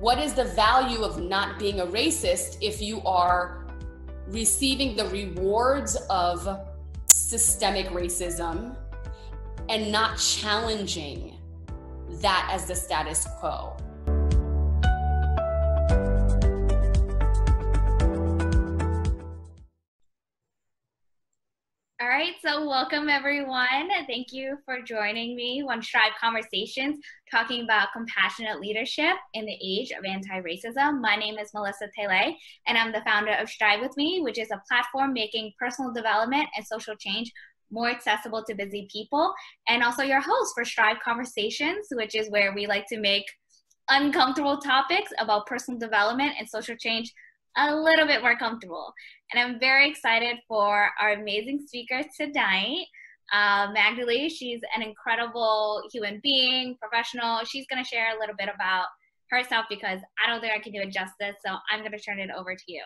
what is the value of not being a racist if you are receiving the rewards of systemic racism and not challenging that as the status quo? Welcome everyone. Thank you for joining me on Strive Conversations, talking about compassionate leadership in the age of anti racism. My name is Melissa Tele, and I'm the founder of Strive With Me, which is a platform making personal development and social change more accessible to busy people, and also your host for Strive Conversations, which is where we like to make uncomfortable topics about personal development and social change a little bit more comfortable. And I'm very excited for our amazing speaker tonight. Uh, Magalie, she's an incredible human being, professional. She's going to share a little bit about herself because I don't think I can do it justice. So I'm going to turn it over to you.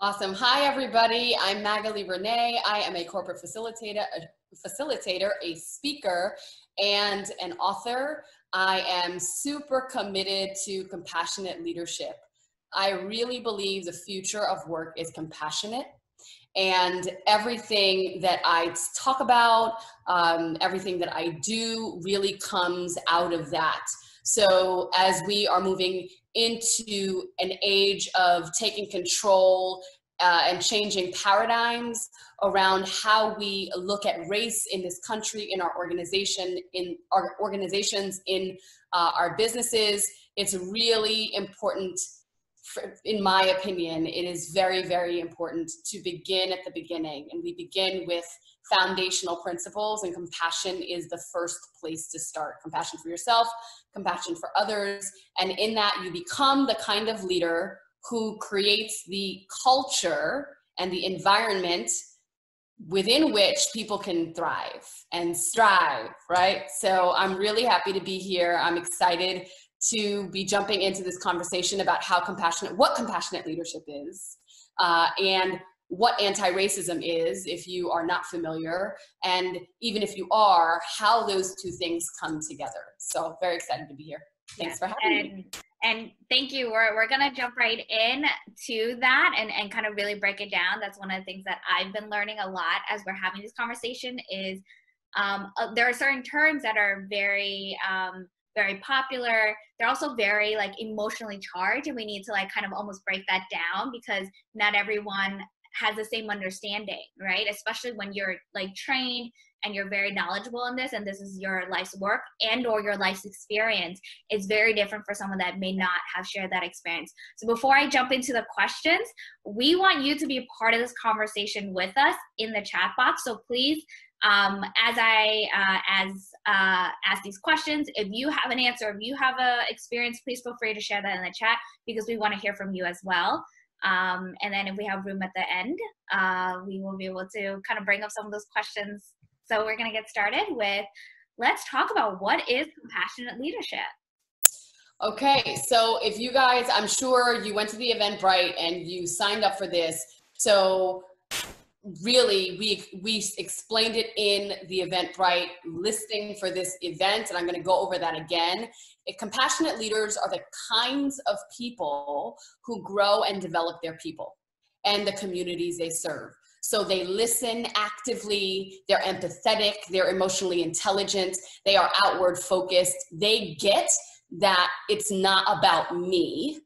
Awesome. Hi, everybody. I'm Magalie René. I am a corporate facilitator, a facilitator, a speaker, and an author. I am super committed to compassionate leadership. I really believe the future of work is compassionate. And everything that I talk about, um, everything that I do really comes out of that. So, as we are moving into an age of taking control uh, and changing paradigms around how we look at race in this country, in our organization, in our organizations, in uh, our businesses, it's really important in my opinion, it is very, very important to begin at the beginning. And we begin with foundational principles, and compassion is the first place to start. Compassion for yourself, compassion for others. And in that, you become the kind of leader who creates the culture and the environment within which people can thrive and strive, right? So I'm really happy to be here. I'm excited to be jumping into this conversation about how compassionate, what compassionate leadership is, uh, and what anti-racism is if you are not familiar and even if you are how those two things come together. So very excited to be here. Thanks for having and, me and thank you. We're, we're gonna jump right in to that and, and kind of really break it down. That's one of the things that i've been learning a lot as we're having this conversation is um, uh, there are certain terms that are very um, very popular. They're also very like emotionally charged and we need to like kind of almost break that down because not everyone has the same understanding right? Especially when you're like trained and you're very knowledgeable in this and this is your life's work and or your life's experience it's very different for someone that may not have shared that experience. So before i jump into the questions we want you to be part of this conversation with us in the chat box. So please um, as I uh, as uh, ask these questions. If you have an answer, if you have a experience, please feel free to share that in the chat because we want to hear from you as well. Um, and then if we have room at the end, uh, we will be able to kind of bring up some of those questions. So we're going to get started with let's talk about what is compassionate leadership. Okay, so if you guys, I'm sure you went to the Eventbrite and you signed up for this. So really we we explained it in the eventbrite listing for this event and i'm going to go over that again. It, compassionate leaders are the kinds of people who grow and develop their people and the communities they serve. So they listen actively they're empathetic they're emotionally intelligent they are outward focused. They get that it's not about me.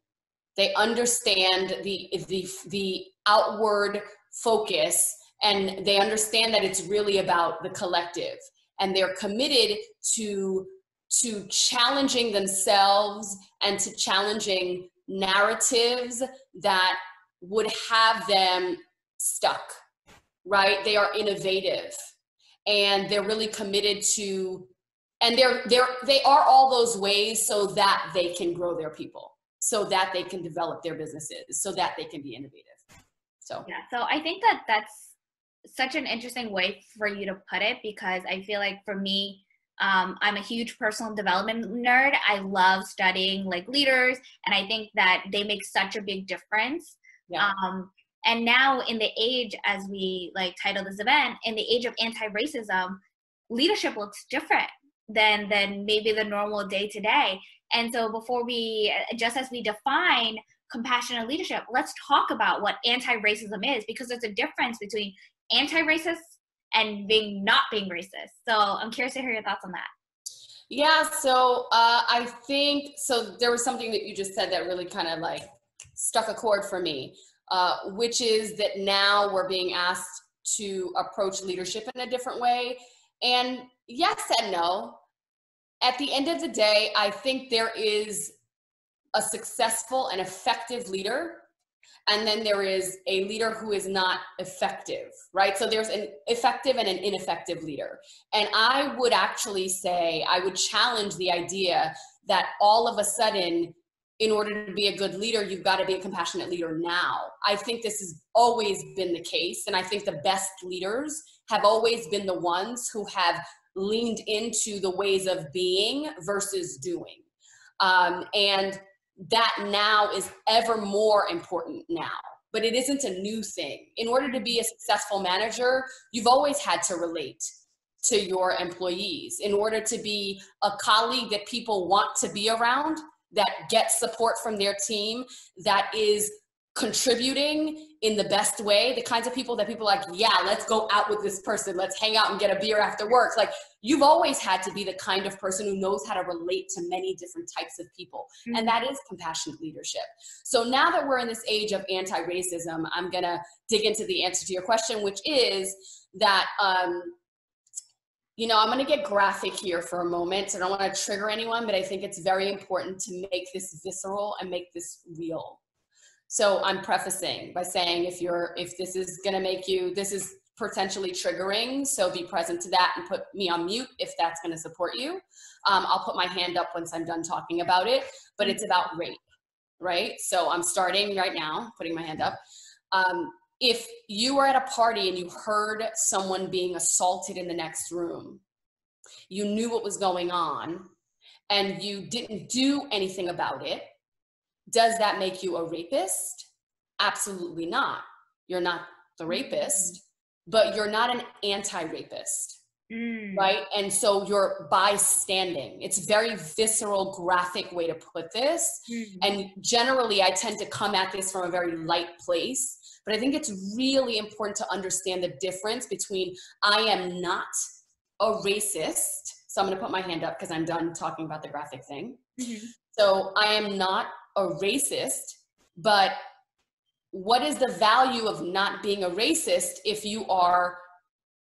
They understand the the the outward focus and they understand that it's really about the collective and they're committed to to challenging themselves and to challenging narratives that would have them stuck right? They are innovative and they're really committed to and they're they're they are all those ways so that they can grow their people so that they can develop their businesses so that they can be innovative so yeah, so I think that that's such an interesting way for you to put it because I feel like for me, um, I'm a huge personal development nerd. I love studying like leaders, and I think that they make such a big difference. Yeah. Um, and now in the age, as we like title this event, in the age of anti-racism, leadership looks different than than maybe the normal day to day And so before we, just as we define compassionate leadership, let's talk about what anti-racism is because there's a difference between anti-racist and being not being racist. So I'm curious to hear your thoughts on that. Yeah, so uh, I think so. There was something that you just said that really kind of like struck a chord for me, uh, which is that now we're being asked to approach leadership in a different way. And yes and no. At the end of the day, I think there is a successful and effective leader and then there is a leader who is not effective right? So there's an effective and an ineffective leader. And i would actually say i would challenge the idea that all of a sudden in order to be a good leader you've got to be a compassionate leader now. I think this has always been the case and i think the best leaders have always been the ones who have leaned into the ways of being versus doing. Um, and that now is ever more important now but it isn't a new thing. In order to be a successful manager you've always had to relate to your employees. In order to be a colleague that people want to be around that gets support from their team that is contributing in the best way the kinds of people that people like yeah let's go out with this person let's hang out and get a beer after work like you've always had to be the kind of person who knows how to relate to many different types of people mm-hmm. and that is compassionate leadership so now that we're in this age of anti-racism i'm going to dig into the answer to your question which is that um, you know, I'm going to get graphic here for a moment. So I don't want to trigger anyone, but I think it's very important to make this visceral and make this real. So I'm prefacing by saying if you're if this is going to make you this is potentially triggering, so be present to that and put me on mute if that's going to support you. Um, I'll put my hand up once I'm done talking about it, but it's about rape, right? So I'm starting right now, putting my hand up. Um, if you were at a party and you heard someone being assaulted in the next room, you knew what was going on, and you didn't do anything about it, does that make you a rapist? Absolutely not. You're not the mm-hmm. rapist, but you're not an anti rapist. Mm. Right. And so you're bystanding. It's very visceral, graphic way to put this. Mm. And generally, I tend to come at this from a very light place. But I think it's really important to understand the difference between I am not a racist. So I'm going to put my hand up because I'm done talking about the graphic thing. Mm-hmm. So I am not a racist, but what is the value of not being a racist if you are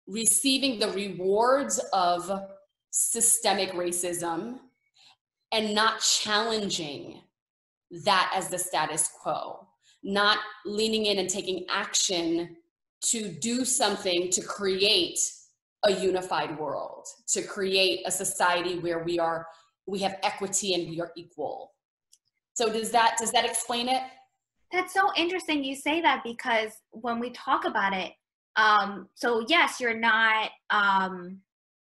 receiving the rewards of systemic racism and not challenging that as the status quo, not leaning in and taking action to do something to create a unified world, to create a society where we are we have equity and we are equal so does that does that explain it? That's so interesting you say that because when we talk about it, um, so yes, you're not um,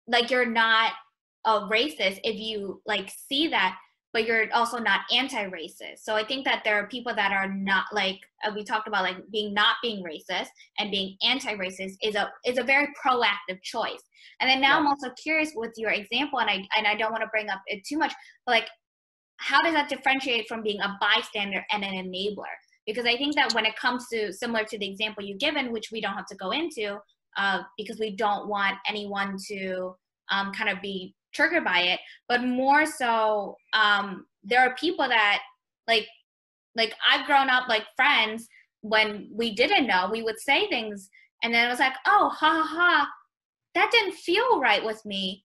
like you're not a racist if you like see that, but you're also not anti-racist. So I think that there are people that are not like uh, we talked about like being not being racist and being anti-racist is a is a very proactive choice. And then now yeah. I'm also curious with your example, and I and I don't want to bring up it too much, but like how does that differentiate from being a bystander and an enabler? Because I think that when it comes to similar to the example you've given, which we don't have to go into, uh, because we don't want anyone to um, kind of be triggered by it, but more so, um, there are people that like, like I've grown up like friends when we didn't know, we would say things, and then it was like, oh, ha ha ha, that didn't feel right with me,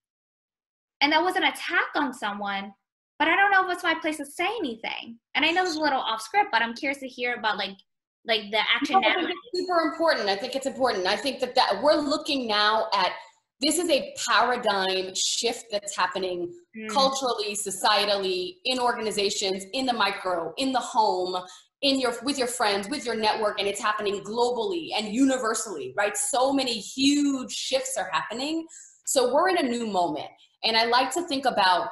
and that was an attack on someone but I don't know if it's my place to say anything. And I know it's a little off script, but I'm curious to hear about like like the action. No, I super important. I think it's important. I think that that we're looking now at this is a paradigm shift that's happening mm. culturally, societally, in organizations, in the micro, in the home, in your with your friends, with your network, and it's happening globally and universally, right? So many huge shifts are happening. So we're in a new moment. And I like to think about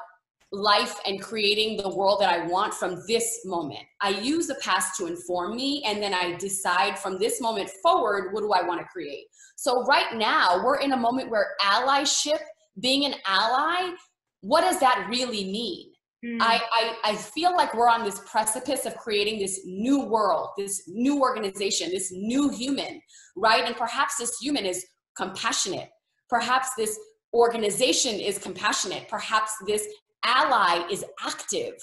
life and creating the world that I want from this moment. I use the past to inform me, and then I decide from this moment forward, what do I want to create? So, right now, we're in a moment where allyship, being an ally, what does that really mean? Mm. I, I, I feel like we're on this precipice of creating this new world, this new organization, this new human, right? And perhaps this human is compassionate. Perhaps this organization is compassionate. Perhaps this ally is active.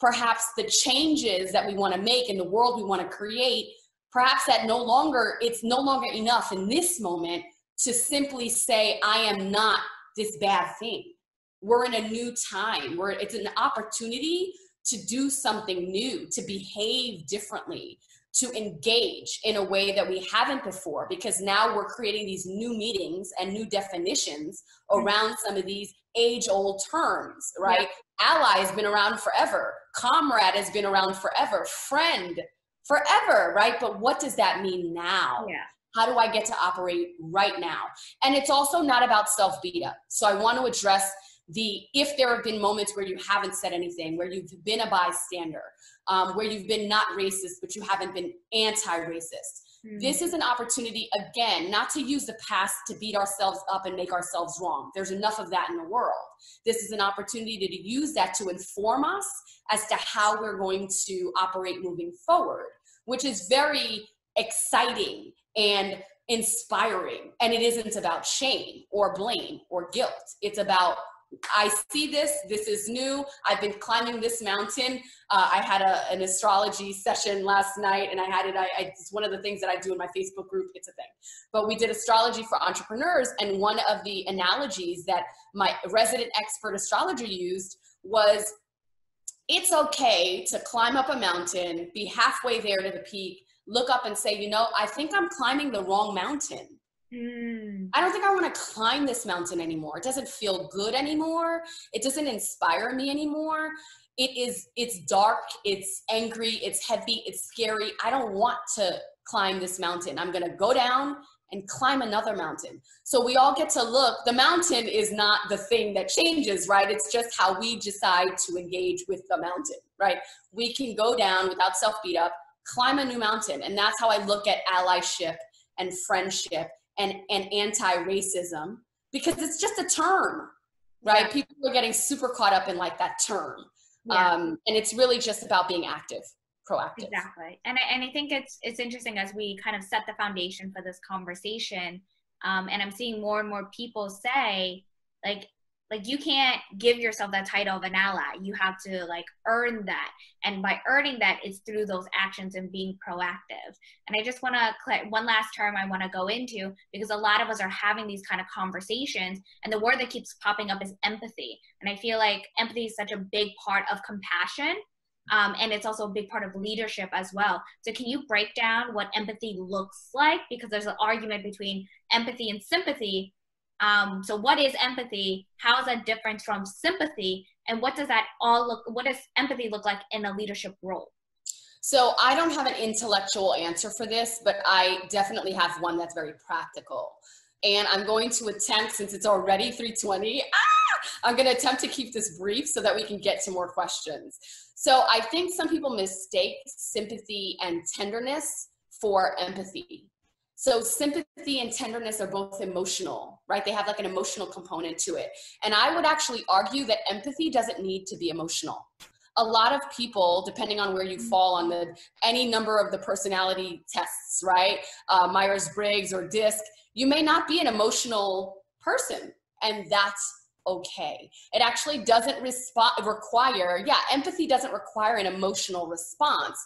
Perhaps the changes that we want to make in the world we want to create, perhaps that no longer, it's no longer enough in this moment to simply say, I am not this bad thing we're in a new time where it's an opportunity to do something new to behave differently to engage in a way that we haven't before because now we're creating these new meetings and new definitions mm-hmm. around some of these age old terms right? Ally has been around forever. Comrade has been around forever. Friend forever right? But what does that mean now? Yeah. How do I get to operate right now? And it's also not about self beat up. So I want to address the if there have been moments where you haven't said anything where you've been a bystander um, where you've been not racist but you haven't been anti-racist mm-hmm. this is an opportunity again not to use the past to beat ourselves up and make ourselves wrong. There's enough of that in the world. This is an opportunity to use that to inform us as to how we're going to operate moving forward which is very exciting and inspiring. And it isn't about shame or blame or guilt. It's about I see this. This is new. I've been climbing this mountain. Uh, I had a, an astrology session last night, and I had it. I, I, it's one of the things that I do in my Facebook group. It's a thing. But we did astrology for entrepreneurs, and one of the analogies that my resident expert astrologer used was it's okay to climb up a mountain, be halfway there to the peak, look up and say, you know, I think I'm climbing the wrong mountain. Mm. I don't think I want to climb this mountain anymore. It doesn't feel good anymore. It doesn't inspire me anymore. It is it's dark, it's angry, it's heavy, it's scary. I don't want to climb this mountain. I'm going to go down and climb another mountain. So we all get to look. The mountain is not the thing that changes, right? It's just how we decide to engage with the mountain, right? We can go down without self beat up, climb a new mountain. And that's how I look at allyship and friendship and, and anti-racism because it's just a term, right? Yeah. People are getting super caught up in like that term. Yeah. Um, and it's really just about being active, proactive. Exactly. And I, and I think it's, it's interesting as we kind of set the foundation for this conversation. Um, and I'm seeing more and more people say, like, like you can't give yourself that title of an ally you have to like earn that and by earning that it's through those actions and being proactive and i just want to one last term i want to go into because a lot of us are having these kind of conversations and the word that keeps popping up is empathy and i feel like empathy is such a big part of compassion um, and it's also a big part of leadership as well. So, can you break down what empathy looks like? Because there's an argument between empathy and sympathy, um, so what is empathy? How is that different from sympathy? And what does that all look, what does empathy look like in a leadership role? So I don't have an intellectual answer for this, but I definitely have one that's very practical. And I'm going to attempt, since it's already 320, ah, I'm going to attempt to keep this brief so that we can get to more questions. So I think some people mistake sympathy and tenderness for empathy. So sympathy and tenderness are both emotional, right? They have like an emotional component to it. And I would actually argue that empathy doesn't need to be emotional. A lot of people, depending on where you fall on the any number of the personality tests, right? Uh, Myers Briggs or DISC, you may not be an emotional person, and that's okay. It actually doesn't respond require, yeah, empathy doesn't require an emotional response.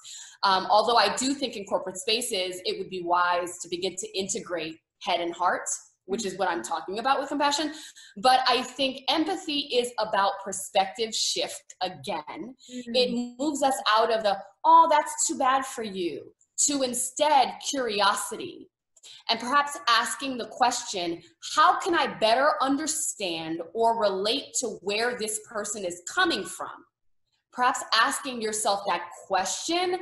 Um, although I do think in corporate spaces, it would be wise to begin to integrate head and heart, which is what I'm talking about with compassion. But I think empathy is about perspective shift again. Mm-hmm. It moves us out of the, oh, that's too bad for you, to instead curiosity and perhaps asking the question how can I better understand or relate to where this person is coming from? Perhaps asking yourself that question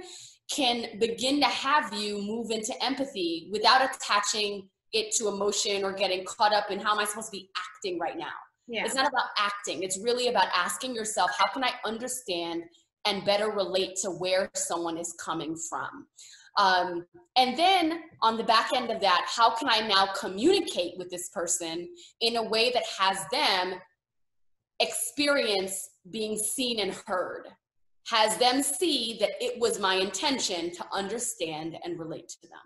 can begin to have you move into empathy without attaching it to emotion or getting caught up in how am I supposed to be acting right now. Yeah. It's not about acting. It's really about asking yourself, how can I understand and better relate to where someone is coming from? Um, and then on the back end of that, how can I now communicate with this person in a way that has them experience being seen and heard has them see that it was my intention to understand and relate to them.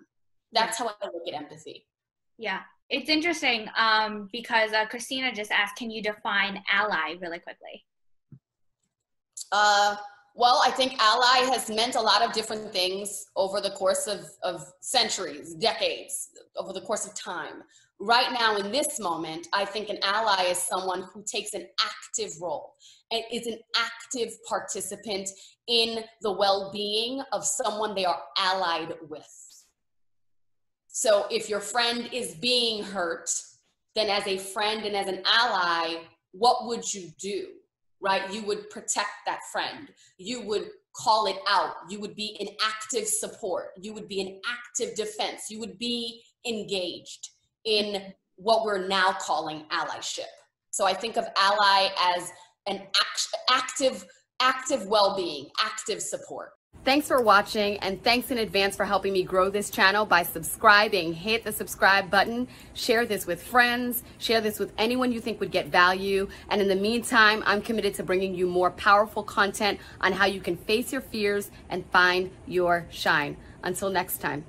That's how I look at empathy. Yeah, it's interesting um, because uh, Christina just asked, can you define ally really quickly? Uh, well, I think ally has meant a lot of different things over the course of, of centuries, decades, over the course of time. Right now, in this moment, I think an ally is someone who takes an active role and is an active participant in the well being of someone they are allied with. So if your friend is being hurt, then as a friend and as an ally, what would you do? Right? You would protect that friend. You would call it out. You would be in active support. You would be in active defense. You would be engaged in what we're now calling allyship. So I think of ally as an act, active active well-being, active support. Thanks for watching and thanks in advance for helping me grow this channel by subscribing. Hit the subscribe button, share this with friends, share this with anyone you think would get value. And in the meantime, I'm committed to bringing you more powerful content on how you can face your fears and find your shine. Until next time.